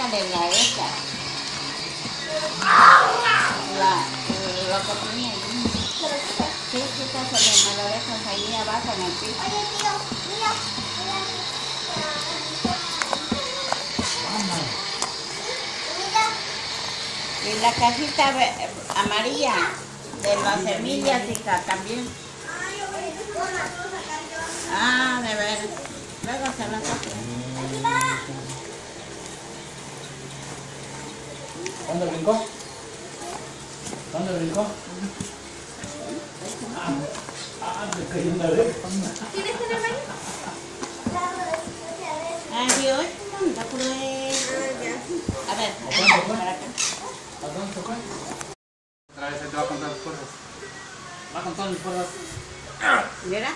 sácale la esta. La, lo que tenía ahí. Sí, quítaselo, me lo dejas ahí abajo en el piso. Oye, tío, mira. Y la cajita amarilla de las semillas, hija, también. La. Ah, de ver. Luego se las saco. ¿Dónde brincó? ¿Dónde brincó? Ah, ah, me cayó una vez. ¿Quieres tener baño? A. Adiós. La probé. A ver, para acá. ¿A dónde fue? Otra vez te va a contar tus cosas. Va con todas mis cosas. Mira.